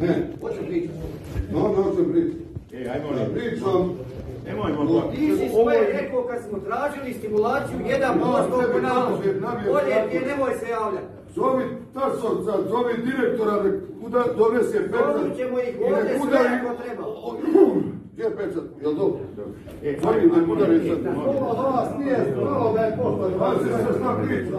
Ne. Hoću pričati. No, no, ću pričati. E, ajmo li. pričam, Nemojmo Ti si sve rekao kad smo tražili stimulaciju 1% sebi penala. Bolje ti je nemoj se javljati. zovi Tarsovca, zovi direktora, nek uda, donese pečat. Zovut ćemo ih ovdje sve ako treba. O, Gdje je pečat? Jel dobro? E, nek ajmo. udari sad. Pazi se šta priča.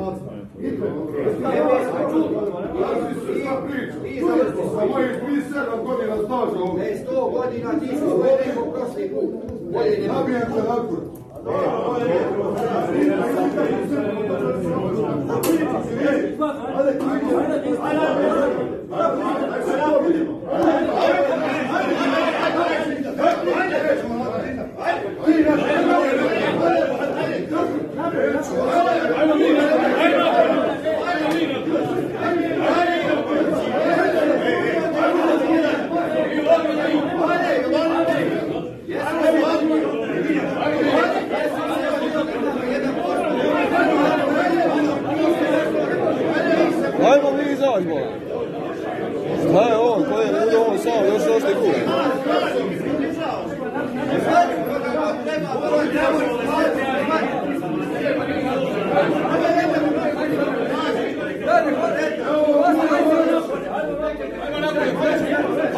Pazi se šta priča. Ti završi Sa mojih 37 godina staža ovdje. Ne, 100 godina ti si sve prošli put. Bolje ne Nabijem se izaći, molim. Šta je on? Ko je ljudi on sam još došli kuće?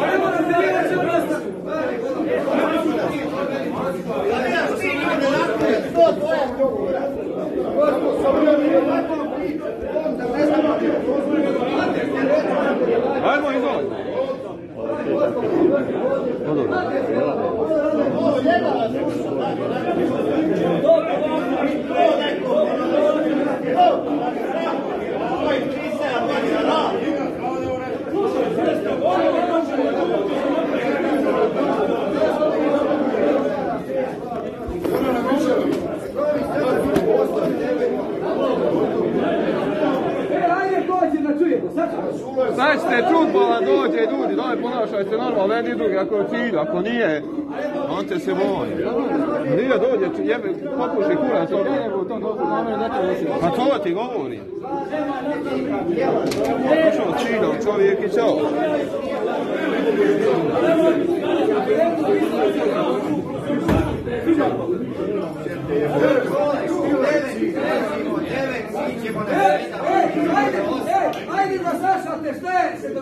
Ajmo Sad ćete čut, bola dođe ljudi, daj ponašaj se normalno, jedni drugi, ako je u cilju, ako nije, on te se boji. Nije dođe, jebe, popuši kurac, on ne treba se. Pa to ti govori. Došao činom čovjek i čao. Ajde da sašate šta je se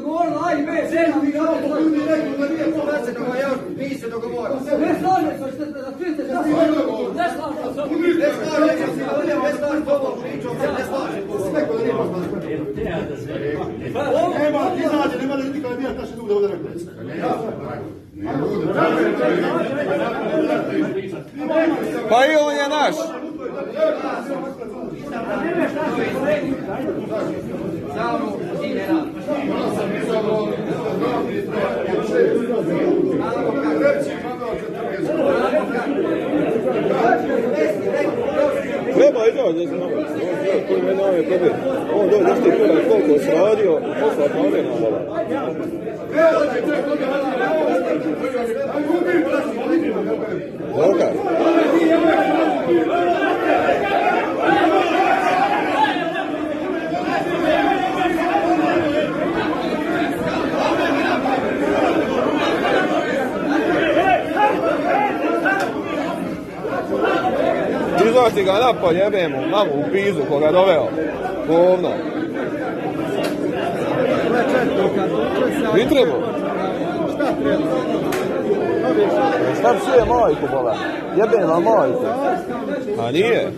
dogovorilo A i B, C, vi Šta se dogovorilo? Mi se dogovorili. Ne slažem se, što ste da čujete da Ne slažem se. Ne slažem se, ovdje ne slažem ne slažem. Sve kod nije Nema, izađe, nema da bija ovdje rekli. Pa i on je naš. Treba izaći da se nama. Koji me nove problem. On dođe nešto i gleda koliko se radio, posla kave nam vola. Zoka. Izaći ga napad, jebemo, mamu u pizu koga je doveo. Govno. Vi treba? Šta treba? Šta psuje majku, bola? Jebem vam majku. A nije?